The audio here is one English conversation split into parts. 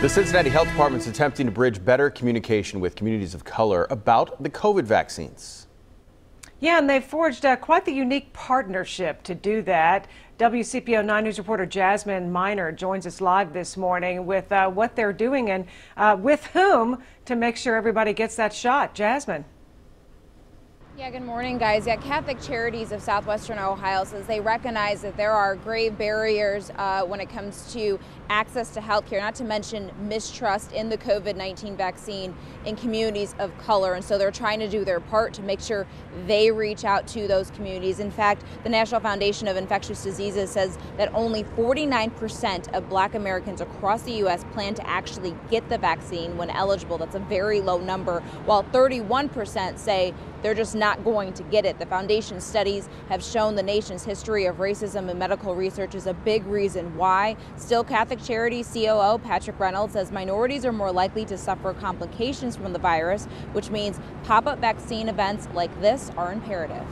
The Cincinnati Health Department is attempting to bridge better communication with communities of color about the COVID vaccines. Yeah, and they've forged uh, quite the unique partnership to do that. WCPO 9 News reporter Jasmine Miner joins us live this morning with uh, what they're doing and uh, with whom to make sure everybody gets that shot. Jasmine. Yeah, good morning, guys. Yeah, Catholic Charities of Southwestern Ohio says they recognize that there are grave barriers uh, when it comes to access to health care, not to mention mistrust in the COVID 19 vaccine in communities of color. And so they're trying to do their part to make sure they reach out to those communities. In fact, the National Foundation of Infectious Diseases says that only 49% of black Americans across the U.S. plan to actually get the vaccine when eligible. That's a very low number, while 31% say they're just not going to get it. The foundation studies have shown the nation's history of racism and medical research is a big reason why. Still, Catholic Charity COO Patrick Reynolds says minorities are more likely to suffer complications from the virus, which means pop up vaccine events like this are imperative.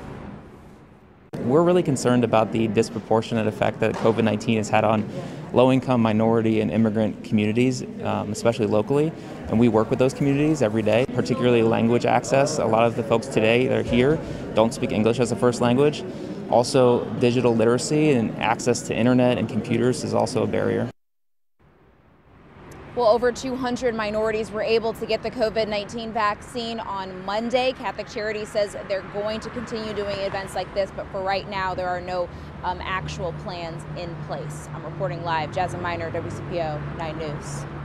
We're really concerned about the disproportionate effect that COVID 19 has had on low income, minority, and immigrant communities, um, especially locally. And we work with those communities every day, particularly language access. A lot of the folks today that are here don't speak English as a first language. Also, digital literacy and access to internet and computers is also a barrier. Well, over 200 minorities were able to get the COVID 19 vaccine on Monday. Catholic Charities says they're going to continue doing events like this, but for right now, there are no um, actual plans in place. I'm reporting live. Jasmine Miner, WCPO 9 News.